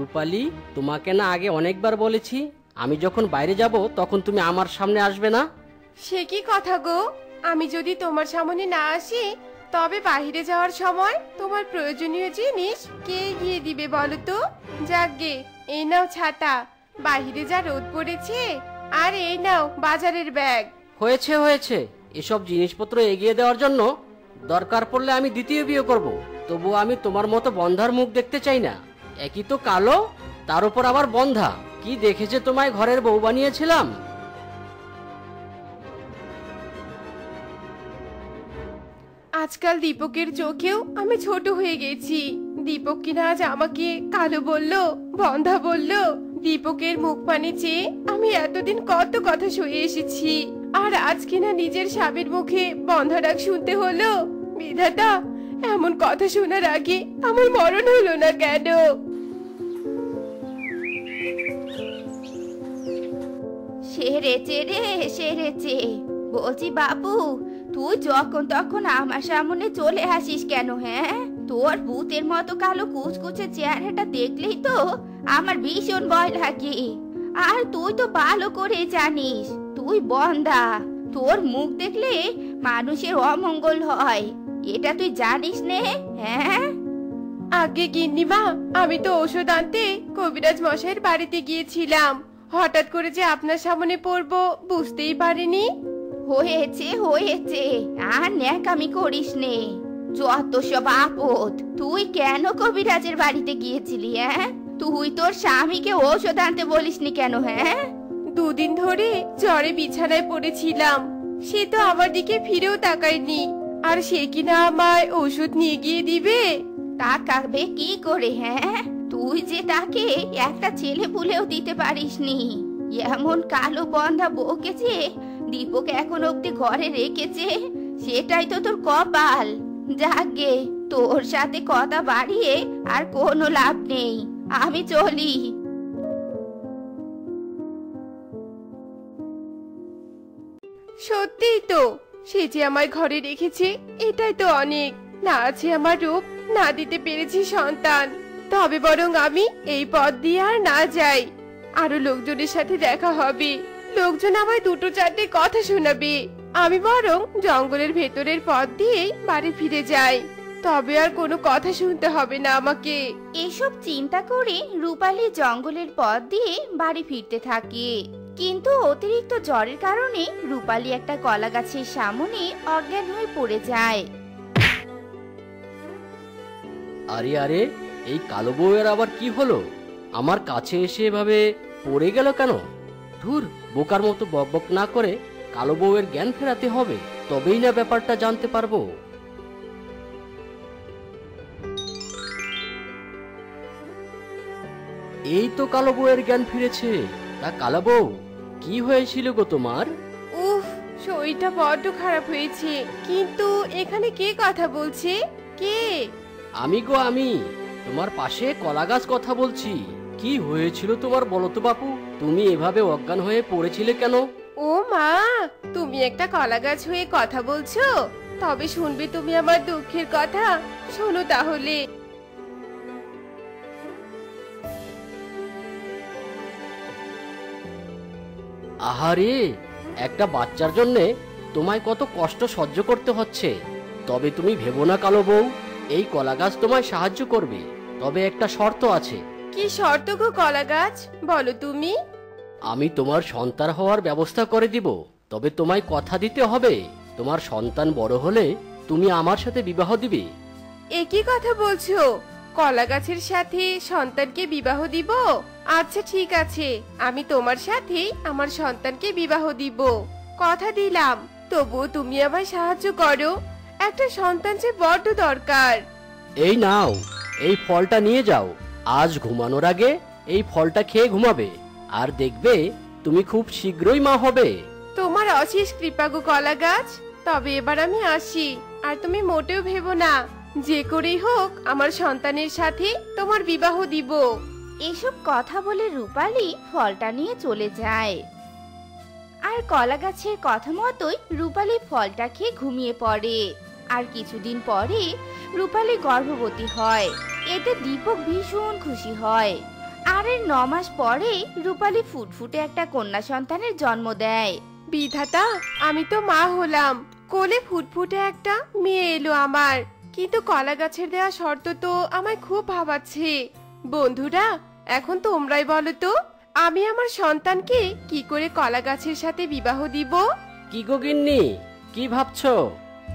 রূপালি তোমাকে না আগে অনেকবার বলেছি আমি যখন বাইরে যাব তখন তুমি আমার সামনে আসবে না। সে কি কথা গো? আমি যদি তোমার সামনে না আসি তবে বাইরে যাওয়ার সময় তোমার প্রয়োজনীয় জিনিস কে গিয়ে দিবে বলো তো? যাকগে এই নাও ছাতা। বাইরে যা রোদ পড়েছে আর এই নাও বাজারের ব্যাগ। হয়েছে হয়েছে। এসব জিনিসপত্র এগিয়ে দেওয়ার জন্য দরকার পড়লে আমি দ্বিতীয় বিয়ে করব। তবু আমি তোমার মতো বন্ধার মুখ দেখতে চাই না। একই তো কালো, তার উপর আবার বন্ধা। কি দেখেছে তোমায় ঘরের বউ বানিয়েছিলাম? আজকাল দীপকের চোখেও আমি ছোট হয়ে গেছি। দীপক কিনা আজ আমাকে কালো বলল, বন্ধা বলল। দীপকের মুখ পানে চেয়ে আমি এতদিন কত কথা শুয়ে এসেছি। আর আজ কিনা নিজের স্বামীর মুখে বন্ধা ডাক শুনতে হলো। বিধাতা, এমন কথা শোনার আগে আমার মরণ হলো না কেন? সেরেছে রে সেরেছে বলছি, বাবু, তুই যখন তখন আমার সামনে চলে আসিস কেন হ্যাঁ? তোর ভূতের মতো কালো কুচকুচে চেহারাটা দেখলেই তো আমার ভীষণ ভয় লাগে। আর তুই তো ভালো করে জানিস, তুই বন্দা তোর মুখ দেখলে মানুষের অমঙ্গল হয়। এটা তুই জানিস নে হ্যাঁ? আগে গিন্নিমা, আমি তো ওষুধ আনতে কবিরাজ মশাইয়ের বাড়িতে গিয়েছিলাম। হঠাৎ করে যে আপনার সামনে পড়ব বুঝতেই পারিনি। হয়েছে হয়েছে। আর ন্যাকামি করিস নে। যত সব আপদ তুই কেন কবিরাজের বাড়িতে গিয়েছিলি হ্যাঁ? তুই তোর স্বামীকে ঔষধ আনতে বলিসনি কেন হ্যাঁ? দুদিন ধরে জ্বরে বিছানায় পড়েছিলাম। সে তো আমার দিকে ফিরেও তাকায়নি। আর সে কিনা আমায় ওষুধ নিয়ে গিয়ে দিবে? তাকাবে কি করে হ্যাঁ? তুই যে তাকে একটা ছেলে পুলেও দিতে পারিসনি। এমন কালো বন্ধা বউকে যে দীপক এখন অব্দি ঘরে রেখেছে, সেটাই তো তোর কপাল। যাগে তোর সাথে কথা বাড়িয়ে আর কোনো লাভ নেই। আমি চলি। সত্যিই তো, সে যে আমায় ঘরে রেখেছে, এটাই তো অনেক। না আছে আমার রূপ, না দিতে পেরেছি সন্তান। তবে বরং আমি এই পথ দিয়ে আর না যাই। আরও লোকজনের সাথে দেখা হবে। লোকজন আমায় দুটো চারটে কথা শোনাবে। আমি বরং জঙ্গলের ভেতরের পথ দিয়েই বাড়ি ফিরে যাই। তবে আর কোনো কথা শুনতে হবে না আমাকে। এসব চিন্তা করে রূপালি জঙ্গলের পথ দিয়ে বাড়ি ফিরতে থাকে। কিন্তু অতিরিক্ত জ্বরের কারণে রূপালি একটা কলা গাছের সামনে অজ্ঞান হয়ে পড়ে যায়। আরে আরে এই কালো বউয়ের আবার কি হলো? আমার কাছে এসে এভাবে পড়ে গেল কেন? ধুর বোকার মতো বকবক না করে কালো বউয়ের জ্ঞান ফেরাতে হবে তবেই না ব্যাপারটা জানতে পারব। এই তো কালো বউয়ের জ্ঞান ফিরেছে। তা কালো বউ কি হয়েছিল গো তোমার? উফ শরীরটা বড্ড খারাপ হয়েছে। কিন্তু এখানে কে কথা বলছে? কে? আমি গো আমি। তোমার পাশে কলা গাছ কথা বলছি। কি হয়েছিল তোমার বলতো বাপু? তুমি এভাবে অজ্ঞান হয়ে পড়েছিলে কেন? ও মা তুমি একটা কলা গাছ হয়ে কথা বলছো? তবে শুনবে তুমি আমার দুঃখের কথা। শোনো তাহলে। আহারে একটা বাচ্চার জন্যে তোমায় কত কষ্ট সহ্য করতে হচ্ছে। তবে তুমি ভেবো না কালো বউ এই কলা গাছ তোমায় সাহায্য করবে। তবে একটা শর্ত আছে। কি শর্ত গো কলা গাছ বলো তুমি। আমি তোমার সন্তান হওয়ার ব্যবস্থা করে দিব তবে তোমায় কথা দিতে হবে। তোমার সন্তান বড় হলে তুমি আমার সাথে বিবাহ দিবে। একই কথা বলছো? কলা গাছের সাথে সন্তানকে বিবাহ দিব? আচ্ছা ঠিক আছে। আমি তোমার সাথেই আমার সন্তানকে বিবাহ দিব। কথা দিলাম। তবুও তুমি আমায় সাহায্য করো। একটা সন্তান যে বড্ড দরকার। এই নাও। এই ফলটা নিয়ে যাও। আজ ঘুমানোর আগে এই ফলটা খেয়ে ঘুমাবে। আর দেখবে তুমি খুব শীঘ্রই মা হবে। তোমার অশেষ কৃপা গো কলা গাছ তবে এবার আমি আসি। আর তুমি মোটেও ভেবো না। যে করেই হোক আমার সন্তানের সাথে তোমার বিবাহ দিব। এসব কথা বলে রূপালি ফলটা নিয়ে চলে যায়। আর কলা গাছের কথা মতোই রূপালি ফলটা খেয়ে ঘুমিয়ে পড়ে। আর কিছুদিন পরে রূপালি গর্ভবতী হয়। এতে দীপক ভীষণ খুশি হয়। আর এর ন মাস পরে রূপালী ফুটফুটে একটা কন্যা সন্তানের জন্ম দেয়। বিধাতা আমি তো মা হলাম। কোলে ফুটফুটে একটা মেয়ে এলো আমার। কিন্তু কলা গাছের দেওয়া শর্ত তো আমায় খুব ভাবাচ্ছে। বন্ধুরা এখন তোমরাই বলো তো আমি আমার সন্তানকে কি করে কলা গাছের সাথে বিবাহ দিব? কি গো গিন্নি? কি ভাবছ?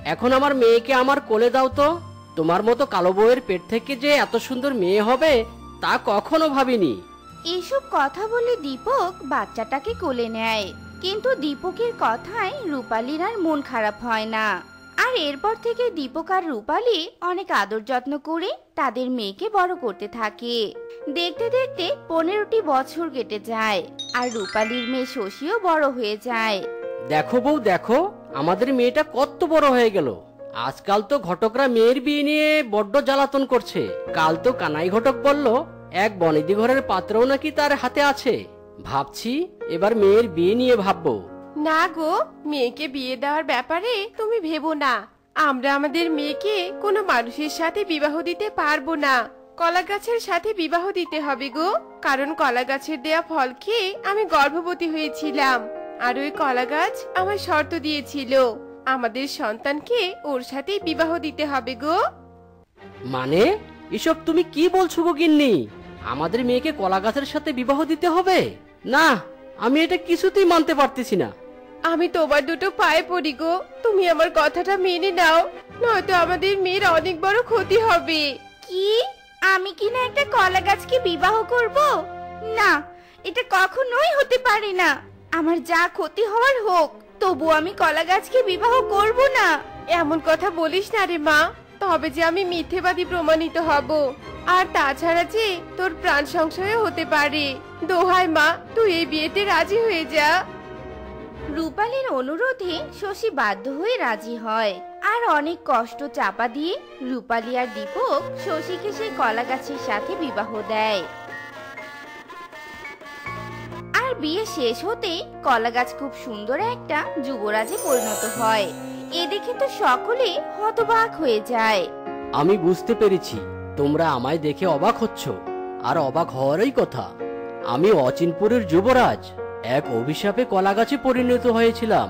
এখন আমার মেয়েকে আমার কোলে দাও তো। তোমার মতো কালো বউয়ের পেট থেকে যে এত সুন্দর মেয়ে হবে তা কখনো ভাবিনি। এসব কথা বলে দীপক বাচ্চাটাকে কোলে নেয়। কিন্তু দীপকের কথায় রূপালীর আর মন খারাপ হয় না। আর এরপর থেকে দীপক আর রূপালী অনেক আদর যত্ন করে তাদের মেয়েকে বড় করতে থাকে। দেখতে দেখতে পনেরোটি বছর কেটে যায় আর রূপালীর মেয়ে শশীও বড় হয়ে যায়। দেখো বউ দেখো আমাদের মেয়েটা কত বড় হয়ে গেল। আজকাল তো ঘটকরা মেয়ের বিয়ে নিয়ে বড্ড জ্বালাতন করছে। কাল তো কানাই ঘটক বলল, এক বনেদি ঘরের পাত্রও নাকি তার হাতে আছে। ভাবছি এবার মেয়ের বিয়ে নিয়ে ভাববো। না গো, মেয়েকে বিয়ে দেওয়ার ব্যাপারে তুমি ভেবো না। আমরা আমাদের মেয়েকে কোনো মানুষের সাথে বিবাহ দিতে পারব না। কলা গাছের সাথে বিবাহ দিতে হবে গো। কারণ কলা গাছের দেয়া ফল খেয়ে আমি গর্ভবতী হয়েছিলাম। আর ওই কলা গাছ আমার শর্ত দিয়েছিল। আমাদের সন্তানকে ওর সাথেই বিবাহ দিতে হবে গো। মানে? এসব তুমি কি বলছো গো গিন্নি? আমাদের মেয়েকে কলা গাছের সাথে বিবাহ দিতে হবে? না আমি এটা কিছুতেই মানতে পারতেছি না। আমি তোমার দুটো পায়ে পড়ি গো। তুমি আমার কথাটা মেনে নাও নয়তো আমাদের মেয়ের অনেক বড় ক্ষতি হবে। কি? আমি কি না একটা কলা গাছকে বিবাহ করব? না এটা কখনোই হতে পারে না। আমার যা ক্ষতি হওয়ার হোক তবু আমি কলা গাছকে বিবাহ করব না। এমন কথা বলিস না রে মা, তবে যে আমি মিথ্যেবাদী প্রমাণিত হব। আর তাছাড়া যে তোর প্রাণ সংশয় হতে পারে। দোহাই মা, তুই এই বিয়েতে রাজি হয়ে যা। রূপালীর অনুরোধে শশী বাধ্য হয়ে রাজি হয়। আর অনেক কষ্ট চাপা দিয়ে রূপালী আর দীপক শশীকে সেই কলা গাছের সাথে বিবাহ দেয়। বিয়ে শেষ হতেই কলা গাছ খুব সুন্দর একটা যুবরাজে পরিণত হয়। এ দেখে তো সকলে হতবাক হয়ে যায়। আমি বুঝতে পেরেছি, তোমরা আমায় দেখে অবাক হচ্ছ। আর অবাক হওয়ারই কথা, আমি অচিনপুরের যুবরাজ, এক অভিশাপে কলাগাছে পরিণত হয়েছিলাম।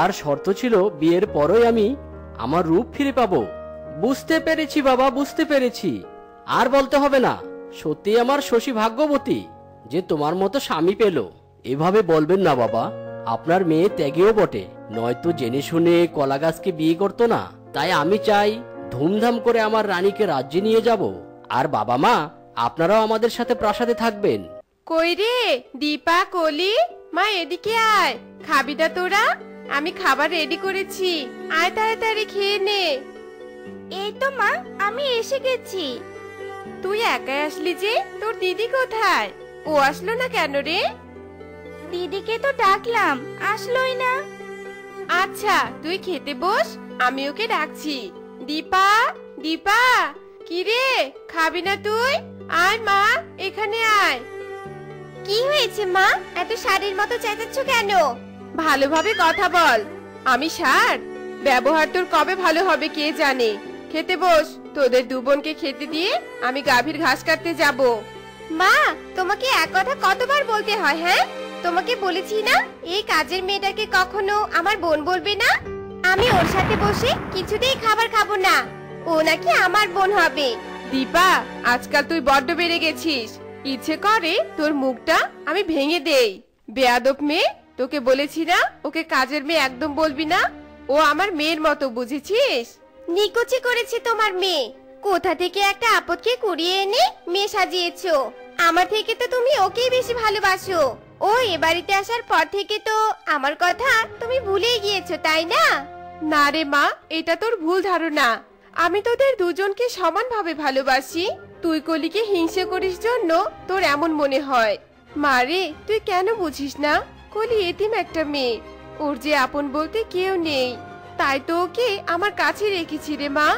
আর শর্ত ছিল, বিয়ের পরই আমি আমার রূপ ফিরে পাবো। বুঝতে পেরেছি বাবা, বুঝতে পেরেছি। আর বলতে হবে না সত্যি আমার শশী ভাগ্যবতী, যে তোমার মতো স্বামী পেল। এভাবে বলবেন না বাবা আপনার মেয়ে ত্যাগেও বটে। নয়তো জেনে শুনে কলাগাছকে বিয়ে করতো না। তাই আমি চাই ধুমধাম করে আমার রানীকে রাজ্যে নিয়ে যাব। আর বাবা মা আপনারাও আমাদের সাথে প্রাসাদে থাকবেন। কই রে? দীপা কলি? মা এদিকে আয়। খাবি না তোরা? আমি খাবার রেডি করেছি। আয় তাড়াতাড়ি খেয়ে নে। এই তো মা আমি এসে গেছি। তুই একাই আসলি যে? তোর দিদি কোথায়? ও আসলো না কেন রে? দিদিকে তো ডাকলাম আসলোই না। আচ্ছা তুই খেতে বস আমি ওকে ডাকছি। দীপা দীপা কি রে খাবি না তুই? আয় মা এখানে আয়। কি হয়েছে মা? এত শাড়ির মতো চেঁচাচ্ছ কেন? ভালোভাবে কথা বল। আমি সার? ব্যবহার তোর কবে ভালো হবে কে জানে? খেতে বস তোদের দু বোনকে খেতে দিয়ে আমি গাভীর ঘাস কাটতে যাব। মা তোমাকে এক কথা কতবার বলতে হয় হ্যাঁ? তোমাকে বলেছি না এই কাজের মেয়েটাকে কখনো আমার বোন বলবে না? আমি ওর সাথে বসে কিছুতেই খাবার খাব না। ও নাকি আমার বোন হবে। দীপা আজকাল তুই বড্ড বেড়ে গেছিস। ইচ্ছে করে তোর মুখটা আমি ভেঙে দেই। বেয়াদব মেয়ে তোকে বলেছি না ওকে কাজের মেয়ে একদম বলবি না। ও আমার মেয়ের মতো বুঝেছিস? নিকুচি করেছে তোমার মেয়ে। কোথা থেকে একটা আপদকে কুড়িয়ে এনে মেয়ে সাজিয়েছো? আমার থেকে তো তুমি ওকেই বেশি ভালোবাসো। ও এ বাড়িতে আসার পর থেকে তো আমার কথা তুমি ভুলেই গিয়েছো তাই না? না রে মা এটা তোর ভুল ধারণা। আমি তোদের দুজনকে সমানভাবে ভালোবাসি। তুই কলিকে হিংসে করিস জন্য তোর এমন মনে হয়। মা রে তুই কেন বুঝিস না? কলি এতিম একটা মেয়ে। ওর যে আপন বলতে কেউ নেই। তাই তো ওকে আমার কাছে রেখেছি রে মা।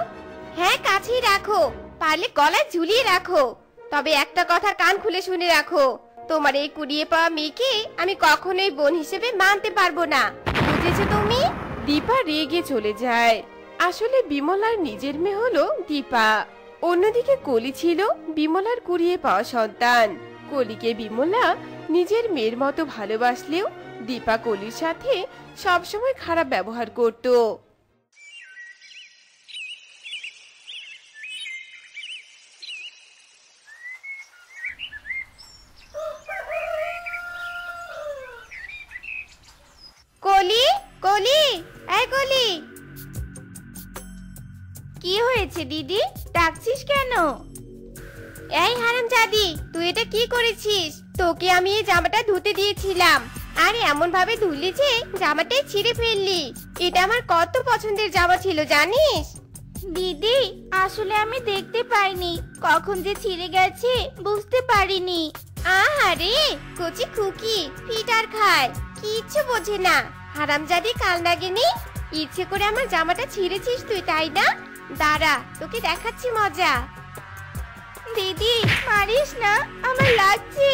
হ্যাঁ কাছেই রাখো। পারলে গলায় ঝুলিয়ে রাখো। তবে একটা কথা কান খুলে শুনে রাখো। তোমার এই কুড়িয়ে পাওয়া মেয়েকে আমি কখনোই বোন হিসেবে মানতে পারব না। বুঝেছ তুমি? দীপা রেগে চলে যায়। আসলে বিমলার নিজের মেয়ে হলো দীপা। অন্যদিকে কলি ছিল বিমলার কুড়িয়ে পাওয়া সন্তান। কলিকে বিমলা নিজের মেয়ের মতো ভালোবাসলেও দীপা কলির সাথে সবসময় খারাপ ব্যবহার করত। কি হয়েছে দিদি? ডাকছিস কেন? এই হারাম জাদি তুই এটা কি করেছিস? তোকে আমি এই জামাটা ধুতে দিয়েছিলাম। আর এমন ভাবে ধুলি যে জামাটাই ছিঁড়ে ফেললি। এটা আমার কত পছন্দের জামা ছিল জানিস? দিদি আসলে আমি দেখতে পাইনি। কখন যে ছিঁড়ে গেছে বুঝতে পারিনি। আহারে কচি খুকি ফিটার খায়। কিচ্ছু বোঝে না। হারামজাদি কাল নাগিনি ইচ্ছে করে আমার জামাটা ছিঁড়েছিস তুই তাই না? দাঁড়া তোকে দেখাচ্ছি মজা। দিদি মারিস না আমার লাগছে।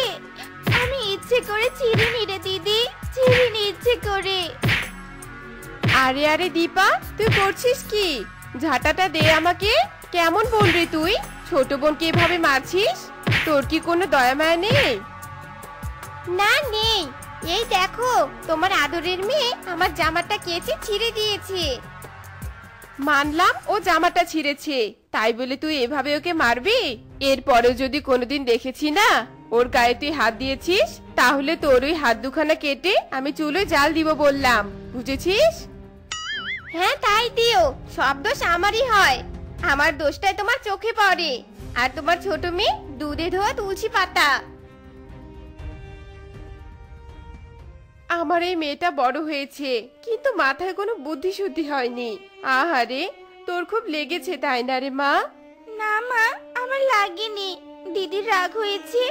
আমি ইচ্ছে করে ছিঁড়িনি রে দিদি ছিঁড়িনি ইচ্ছে করে। আরে আরে দীপা তুই করছিস কি? ঝাঁটাটা দে আমাকে। কেমন বোন রে তুই? ছোট বোনকে এভাবে মারছিস? তোর কি কোনো দয়া মায়া নেই? না নেই। এই দেখো তোমার আদরের মেয়ে আমার জামাটা কেচে ছিঁড়ে দিয়েছে। মানলাম ও জামাটা ছিঁড়েছে। তাই বলে তুই এভাবে ওকে মারবি? এরপরেও যদি কোনোদিন দেখেছি না, ওর গায়ে তুই হাত দিয়েছিস, তাহলে তোর ওই হাত দুখানা কেটে আমি চুলোয় জাল দিব বললাম। বুঝেছিস? হ্যাঁ তাই দিও। সব দোষ আমারই হয়। আমার দোষটাই তোমার চোখে পড়ে। আর তোমার ছোট মেয়ে দুধে ধোয়া তুলসী পাতা। আমার এই মেয়েটা বড় হয়েছে, কিন্তু মাথায় কোনো বুদ্ধি শুদ্ধি হয়নি। আহারে, তোর খুব লেগেছে, তাই না রে মা? না মা, আমার লাগেনি। দিদির রাগ হয়েছে,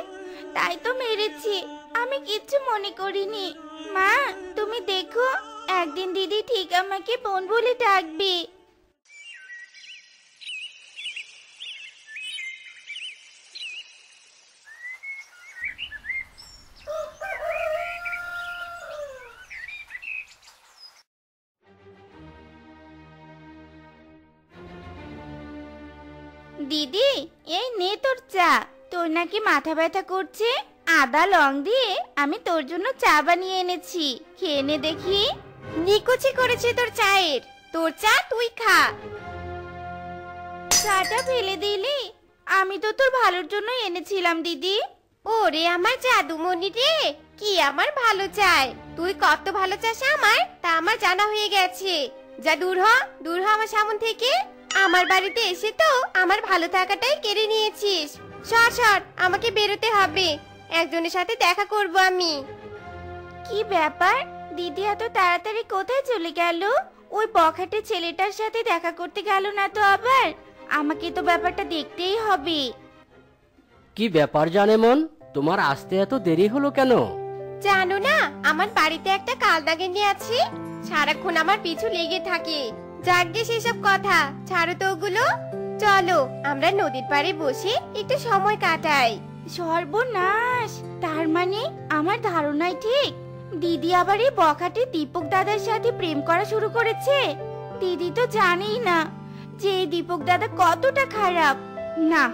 তাই তো মেরেছি। আমি কিচ্ছু মনে করিনি। মা, তুমি দেখো, একদিন দিদি ঠিক আমাকে বোন বলে ডাকবে। নাকি মাথা ব্যথা করছে? আদা, লং দিয়ে আমি তোর জন্য চা বানিয়ে এনেছি। খেয়ে নে দেখি। নিকুচি করেছে তোর চায়ের। তোর চা তুই খা। চাটা ফেলে দিলি? আমি তো তোর ভালোর জন্য এনেছিলাম, দিদি। ওরে আমার জাদুমণি রে, কি আমার ভালো চাই। তুই কত ভালো চাস আমার, তা আমার জানা হয়ে গেছে। যা দূর হ দূর হ আমার সামন থেকে। আমার বাড়িতে এসে তো আমার ভালো থাকাটাই কেড়ে নিয়েছিস। সর সর আমাকে বেরোতে হবে। একজনের সাথে দেখা করব আমি। কি ব্যাপার? দিদি এত তাড়াতাড়ি কোথায় চলে গেল? ওই বখাটে ছেলেটার সাথে দেখা করতে গেল না তো আবার? আমাকে তো ব্যাপারটা দেখতেই হবে। কি ব্যাপার জানে মন? তোমার আসতে এত দেরি হলো কেন? জানো না আমার বাড়িতে একটা কালদাগিনী আছে। সারাক্ষণ আমার পিছু লেগে থাকে। যাকগে সেসব কথা ছাড়ো তো ওগুলো। চলো, আমরা নদীর পাড়ে বসে একটু সময় কাটাই। সর্বনাশ! তার মানে আমার ধারণাই ঠিক। দিদি আবার এই বখাটে দীপক দাদার সাথে প্রেম করা শুরু করেছে। দিদি তো জানেই না যে দীপক দাদা কতটা খারাপ। না,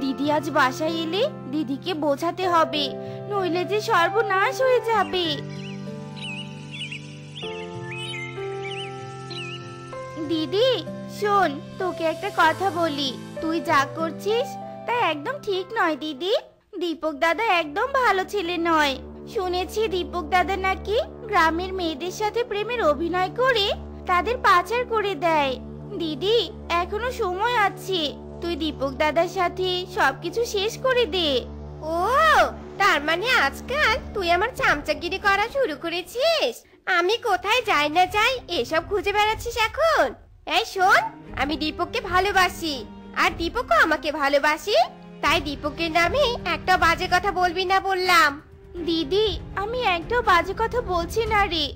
দিদি আজ বাসায় এলে দিদিকে বোঝাতে হবে, নইলে যে সর্বনাশ হয়ে যাবে। দিদি শোন, তোকে একটা কথা বলি। তুই যা করছিস, তা একদম ঠিক নয়, দিদি। দীপক দাদা একদম ভালো ছেলে নয়। শুনেছি দীপক দাদা নাকি গ্রামের মেয়েদের সাথে প্রেমের অভিনয় করে তাদের পাচার করে দেয়। দিদি, এখনও সময় আছে। তুই দীপক দাদার সাথে সবকিছু শেষ করে দে। ও, তার মানে আজকাল তুই আমার চামচাগিরি করা শুরু করেছিস? আমি কোথায় যাই না যাই এসব খুঁজে বেড়াচ্ছিস এখন? এই শোন আমি দীপককে ভালোবাসি। আর দীপকও আমাকে ভালোবাসি। তাই দীপকের নামে একটা বাজে কথা বলবি না বললাম। দিদি আমি একটাও বাজে কথা বলছি না রে।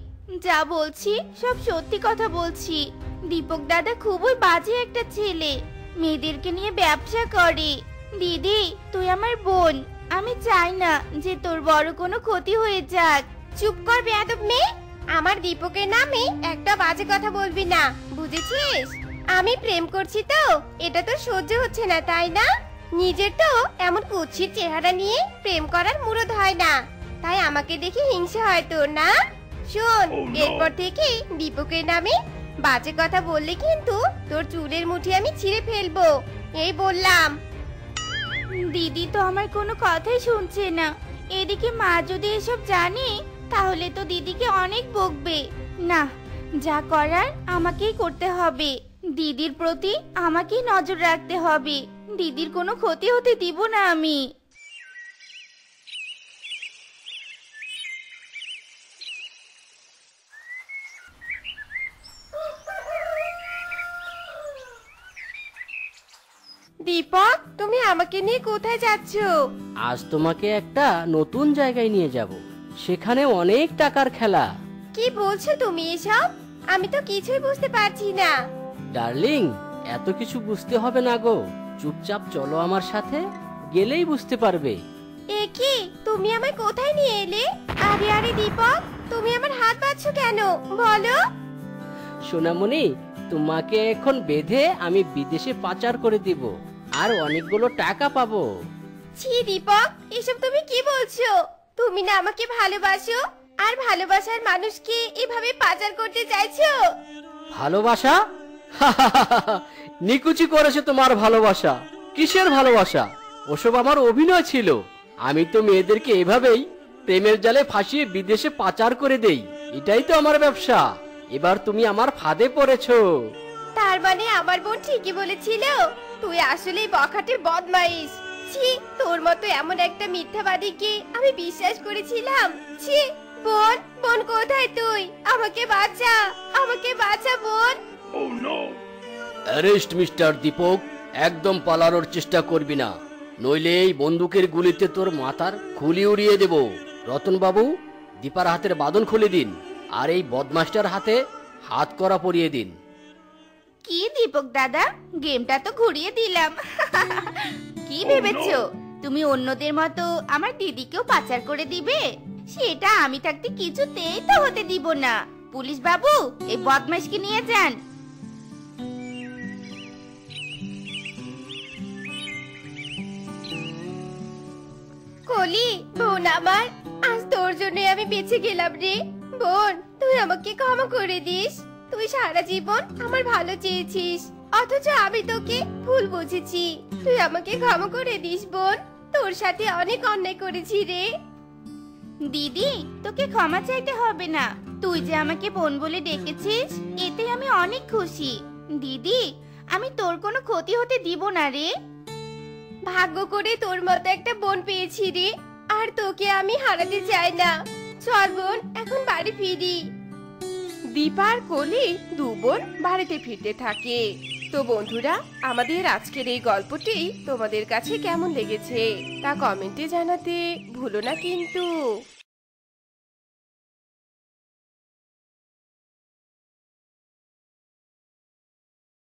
যা বলছি সব সত্যি কথা বলছি। দীপক দাদা খুবই বাজে একটা ছেলে। মেয়েদেরকে নিয়ে ব্যবসা করে। দিদি তুই আমার বোন। আমি চাই না যে তোর বড় কোনো ক্ষতি হয়ে যাক। চুপ কর বেয়াদব মেয়ে। আমার দীপকের নামে একটা বাজে কথা বলবি না বুঝেছিস? আমি প্রেম করছি তো এটা তো সহ্য হচ্ছে না তাই না? নিজের তো এমন কুৎসিত চেহারা নিয়ে প্রেম করার মুরদ হয় না। তাই আমাকে দেখে হিংসা হয় তোর না? শোন এরপর থেকে দীপকের নামে বাজে কথা বললে কিন্তু তোর চুলের মুঠি আমি ছিঁড়ে ফেলব। এই বললাম। দিদি তো আমার কোনো কথাই শুনছে না। এদিকে মা যদি এসব জানে তাহলে তো দিদিকে অনেক বকবে। না, যা করার আমাকেই করতে হবে। দিদির প্রতি আমাকেই নজর রাখতে হবে। দিদির কোনো ক্ষতি হতে দিব না আমি। দীপক, তুমি আমাকে নিয়ে কোথায় যাচ্ছো? আজ তোমাকে একটা নতুন জায়গায় নিয়ে যাব। সেখানে অনেক টাকার খেলা। কি বলছো তুমি এসব? আমি তো কিছুই বুঝতে পারছি না। ডার্লিং এত কিছু বুঝতে হবে না গো। চুপচাপ চলো আমার সাথে গেলেই বুঝতে পারবে। এ কি? তুমি আমায় কোথায় নিয়ে এলে? আরে আরে দীপক তুমি আমার হাত বাঁধছো কেন? বলো। সোনামণি তোমাকে এখন বেঁধে আমি বিদেশে পাচার করে দিব আর অনেকগুলো টাকা পাবো। ছি দীপক এসব তুমি কি বলছো? তুমি না আমাকে ভালোবাসো? আর ভালোবাসার মানুষকে এভাবে পাচার করতে চাইছো? ভালোবাসা? নিকুচি করেছে তোমার ভালোবাসা। কিসের ভালোবাসা? ওসব আমার অভিনয় ছিল। আমি তো মেয়েদেরকে এভাবেই প্রেমের জালে ফাঁসিয়ে বিদেশে পাচার করে দেই। এটাই তো আমার ব্যবসা। এবার তুমি আমার ফাঁদে পড়েছো। তার মানে আমার বোন ঠিকই বলেছিল। তুই আসলেই বখাটে বদমাইশ। ছি তোর মতো এমন একটা মিথ্যাবাদীকে আমি বিশ্বাস করেছিলাম? ছি বোন বোন কোথায় তুই? আমাকে বাঁচা আমাকে বাঁচা বোন। অ্যারেস্ট মিস্টার দীপক একদম পালানোর চেষ্টা করবি না। নইলে এই বন্দুকের গুলিতে তোর মাথার খুলি উড়িয়ে দেব। রতনবাবু দীপার হাতের বাঁধন খুলে দিন আর এই বদমাস্টার হাতে হাত করা পরিয়ে দিন। কি দীপক দাদা? গেমটা তো ঘুরিয়ে দিলাম। কি ভেবেছো? তুমি অন্যদের মতো আমার দিদিকেও পাচার করে দিবে? সেটা আমি থাকতে কিছুতেই তো হতে দিব না। পুলিশ বাবু এই বদমাইশকে নিয়ে যান। কলি বোন আমার আজ তোর জন্য আমি বেঁচে গেলাম রে। বোন তুই আমাকে ক্ষমা করে দিস। তুই সারা জীবন আমার ভালো চেয়েছিস। অথচ আমি তোকে ভুল বুঝেছি। তুই আমাকে ক্ষমা করে দিস বোন। তোর সাথে অনেক অন্যায় করেছি রে। দিদি তোকে ক্ষমা চাইতে হবে না। তুই যে আমাকে বোন বলে ডেকেছিস এতে আমি অনেক খুশি। দিদি আমি তোর কোনো ক্ষতি হতে দিব না রে। ভাগ্য করে তোর মতো একটা বোন পেয়েছি রে। আর তোকে আমি হারাতে চাই না। চল বোন এখন বাড়ি ফিরি। দীপার কলি দু বোন বাড়িতে ফিরতে থাকে। তো বন্ধুরা, আমাদের আজকের এই গল্পটি তোমাদের কাছে কেমন লেগেছে তা কমেন্টে জানাতে ভুলো না কিন্তু।